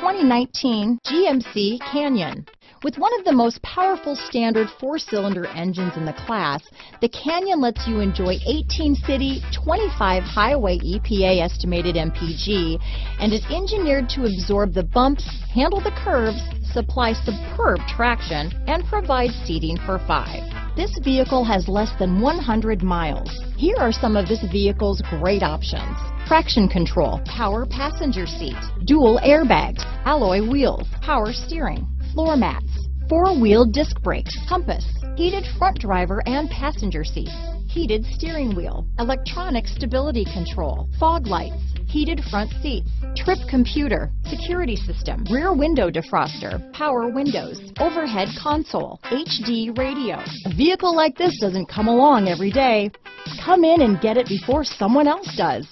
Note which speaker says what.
Speaker 1: 2019 GMC Canyon. With one of the most powerful standard four-cylinder engines in the class, the Canyon lets you enjoy 18 city, 25 highway EPA estimated MPG, and is engineered to absorb the bumps, handle the curves, supply superb traction, and provide seating for five. This vehicle has less than 100 miles. Here are some of this vehicle's great options. Traction control, power passenger seat, dual airbags, alloy wheels, power steering, floor mats, four-wheel disc brakes, compass, heated front driver and passenger seats, heated steering wheel, electronic stability control, fog lights, heated front seats, trip computer, security system, rear window defroster, power windows, overhead console, HD radio. A vehicle like this doesn't come along every day. Come in and get it before someone else does.